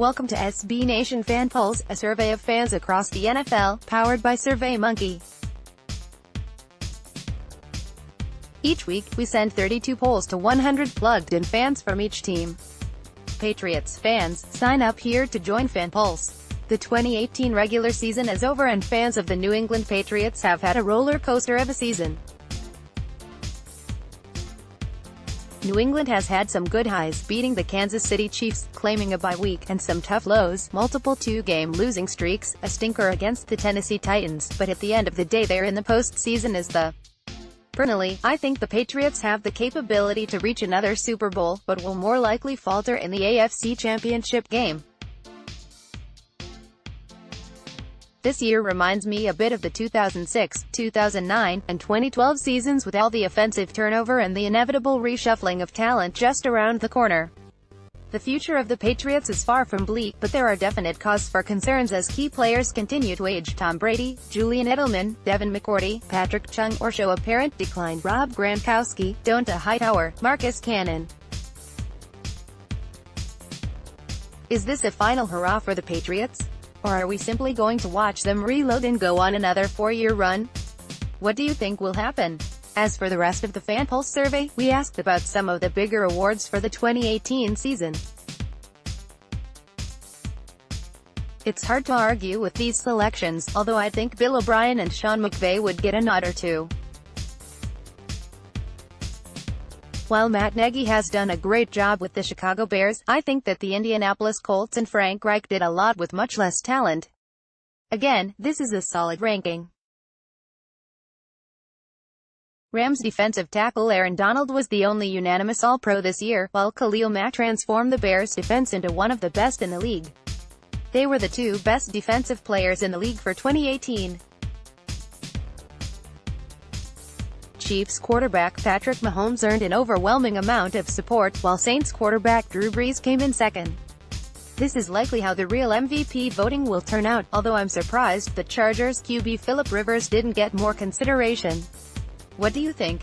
Welcome to SB Nation FanPulse, a survey of fans across the NFL, powered by SurveyMonkey. Each week, we send 32 polls to 100 plugged-in fans from each team. Patriots fans, sign up here to join FanPulse. The 2018 regular season is over and fans of the New England Patriots have had a roller coaster of a season. New England has had some good highs, beating the Kansas City Chiefs, claiming a bye week, and some tough lows, multiple two-game losing streaks, a stinker against the Tennessee Titans, but at the end of the day they're in the postseason as the Personally, I think the Patriots have the capability to reach another Super Bowl, but will more likely falter in the AFC Championship game. This year reminds me a bit of the 2006, 2009, and 2012 seasons with all the offensive turnover and the inevitable reshuffling of talent just around the corner. The future of the Patriots is far from bleak, but there are definite cause for concerns as key players continue to age. Tom Brady, Julian Edelman, Devin McCourty, Patrick Chung or show apparent decline. Rob Gronkowski, Dont'a Hightower, Marcus Cannon. Is this a final hurrah for the Patriots? Or are we simply going to watch them reload and go on another four-year run? What do you think will happen? As for the rest of the FanPulse survey, we asked about some of the bigger awards for the 2018 season. It's hard to argue with these selections, although I think Bill O'Brien and Sean McVay would get a nod or two. While Matt Nagy has done a great job with the Chicago Bears, I think that the Indianapolis Colts and Frank Reich did a lot with much less talent. Again, this is a solid ranking. Rams defensive tackle Aaron Donald was the only unanimous All-Pro this year, while Khalil Mack transformed the Bears' defense into one of the best in the league. They were the two best defensive players in the league for 2018. Chiefs quarterback Patrick Mahomes earned an overwhelming amount of support, while Saints quarterback Drew Brees came in second. This is likely how the real MVP voting will turn out, although I'm surprised that Chargers QB Philip Rivers didn't get more consideration. What do you think?